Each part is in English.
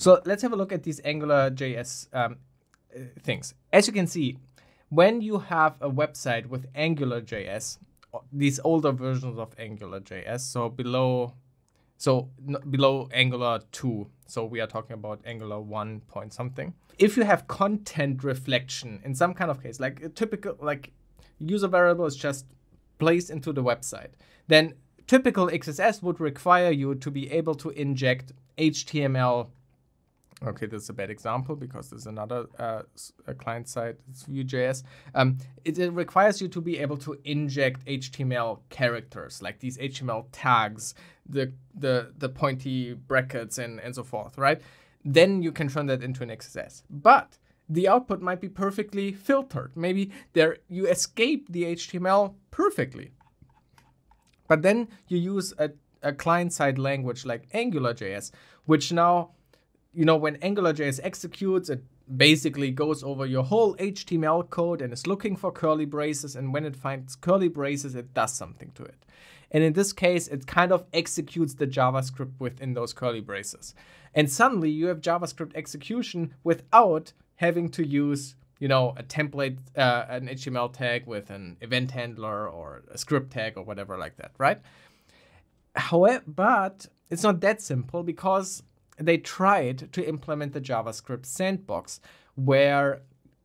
So let's have a look at these Angular JS um, uh, things. As you can see, when you have a website with Angular JS, these older versions of Angular JS, so below, so below Angular 2, so we are talking about Angular 1 point something. If you have content reflection in some kind of case, like a typical, like user variable is just placed into the website, then typical XSS would require you to be able to inject HTML Okay, this is a bad example because there's another uh, client side, it's Vue.js. Um, it, it, requires you to be able to inject HTML characters, like these HTML tags, the the the pointy brackets and, and so forth, right? Then you can turn that into an XSS. But the output might be perfectly filtered. Maybe there you escape the HTML perfectly. But then you use a, a client-side language like AngularJS, which now you know, when AngularJS executes, it basically goes over your whole HTML code and is looking for curly braces. And when it finds curly braces, it does something to it. And in this case, it kind of executes the JavaScript within those curly braces. And suddenly you have JavaScript execution without having to use, you know, a template, uh, an HTML tag with an event handler or a script tag or whatever like that, right? However, but it's not that simple because they tried to implement the JavaScript sandbox where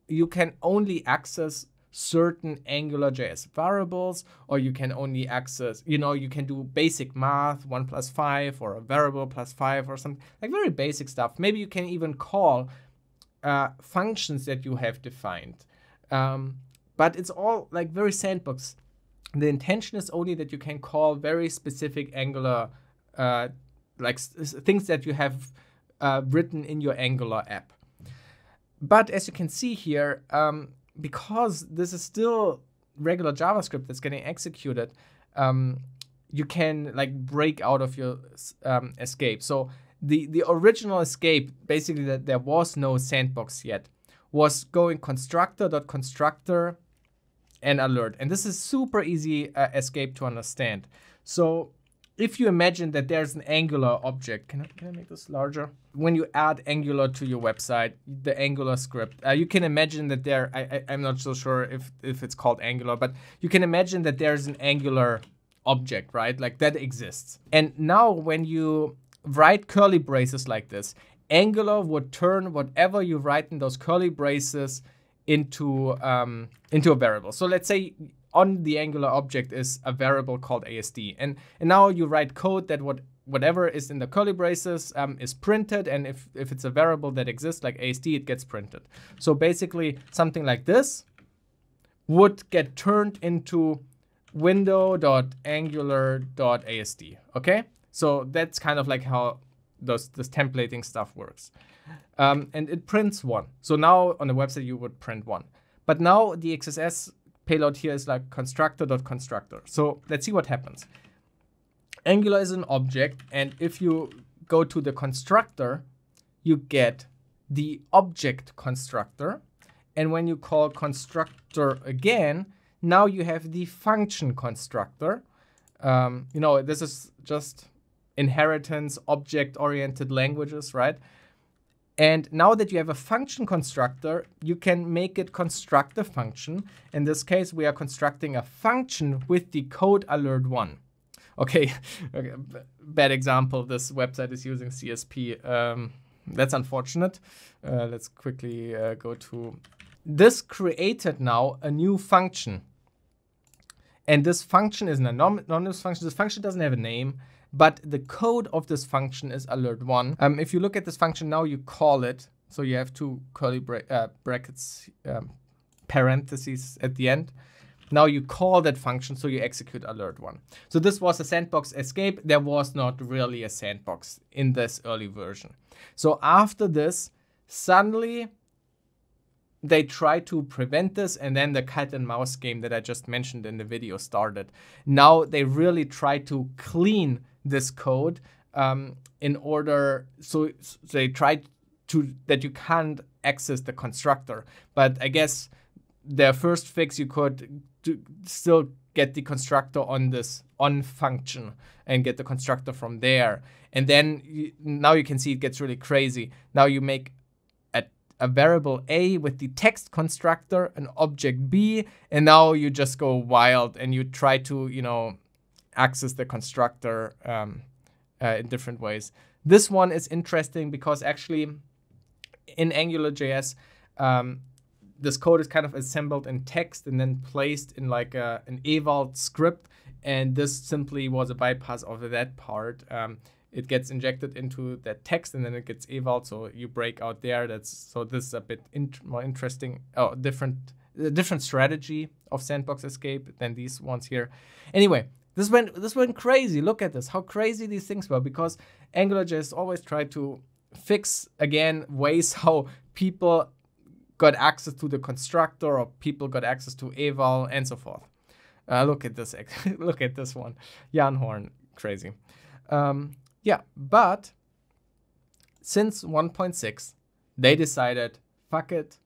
you can only access certain AngularJS variables, or you can only access, you know, you can do basic math, one plus five, or a variable plus five, or something like very basic stuff. Maybe you can even call uh, functions that you have defined. Um, but it's all like very sandbox. The intention is only that you can call very specific Angular uh, like things that you have uh, written in your Angular app. But as you can see here, um, because this is still regular JavaScript that's getting executed, um, you can like break out of your um, escape. So the the original escape, basically that there was no sandbox yet, was going constructor dot constructor and alert, and this is super easy uh, escape to understand. So if you imagine that there's an Angular object, can I, can I make this larger? When you add Angular to your website, the Angular script, uh, you can imagine that there, I, I, am not so sure if, if it's called Angular, but you can imagine that there's an Angular object, right? Like that exists. And now when you write curly braces like this, Angular would turn whatever you write in those curly braces into um, into a variable. So let's say on the Angular object is a variable called ASD. And, and now you write code that what whatever is in the curly braces um, is printed. And if, if it's a variable that exists like ASD, it gets printed. So basically something like this would get turned into window.angular.asd. Okay, so that's kind of like how those this templating stuff works. Um, and it prints one. So now on the website you would print one. But now the XSS payload here is like constructor.constructor. constructor. So let's see what happens. Angular is an object, and if you go to the constructor, you get the object constructor. And when you call constructor again, now you have the function constructor. Um, you know, this is just inheritance, object-oriented languages, right? And now that you have a function constructor, you can make it construct a function. In this case, we are constructing a function with the code alert one. Okay, okay. bad example. This website is using CSP. Um, that's unfortunate. Uh, let's quickly uh, go to this created now a new function. And this function is an anonymous function. This function doesn't have a name but the code of this function is alert1. Um, if you look at this function now, you call it, so you have two curly bra uh, brackets, um, parentheses at the end. Now you call that function, so you execute alert1. So this was a sandbox escape. There was not really a sandbox in this early version. So after this, suddenly they tried to prevent this and then the cat and mouse game that I just mentioned in the video started. Now they really try to clean this code um, in order so, so they tried to that you can't access the constructor but i guess their first fix you could do, still get the constructor on this on function and get the constructor from there. And then you, now you can see it gets really crazy. Now you make a, variable a with the text constructor, an object b, and now you just go wild and you try to, you know, access the constructor um, uh, in different ways. This one is interesting because actually in AngularJS, um, this code is kind of assembled in text and then placed in like a, an eval script. And this simply was a bypass of that part. Um, it gets injected into that text and then it gets eval. So you break out there. That's so this is a bit more interesting. Oh, different, a different strategy of sandbox escape than these ones here. Anyway, this went this went crazy. Look at this, how crazy these things were because AngularJS always tried to fix again ways how people got access to the constructor or people got access to eval and so forth. Uh, look at this, look at this one, Jan Horn, crazy. Um, yeah, but since 1.6, they decided, fuck it,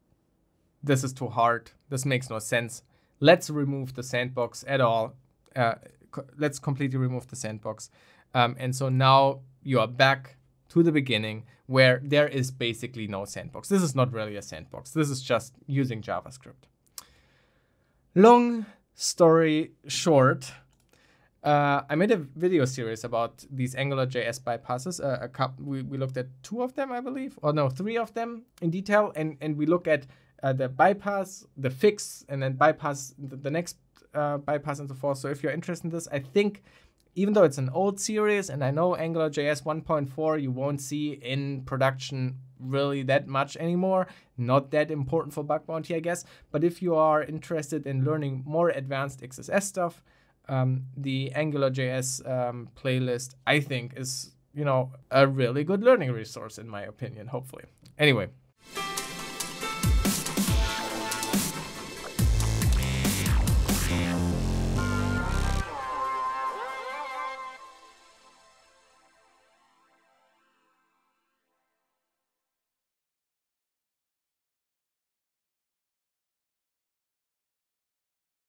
this is too hard, this makes no sense. Let's remove the sandbox at all. Uh, let's completely remove the sandbox. Um, and so now you are back to the beginning where there is basically no sandbox. This is not really a sandbox. This is just using JavaScript. Long story short, uh, I made a video series about these AngularJS bypasses. Uh, a couple, we, we looked at two of them, I believe, or no, three of them in detail, and and we look at uh, the bypass, the fix, and then bypass the, the next uh, bypass and so forth. So if you're interested in this, I think even though it's an old series and I know AngularJS 1.4 you won't see in production really that much anymore, not that important for bug bounty, I guess. But if you are interested in learning more advanced XSS stuff, um, the AngularJS um, playlist, I think, is you know a really good learning resource in my opinion. Hopefully, anyway.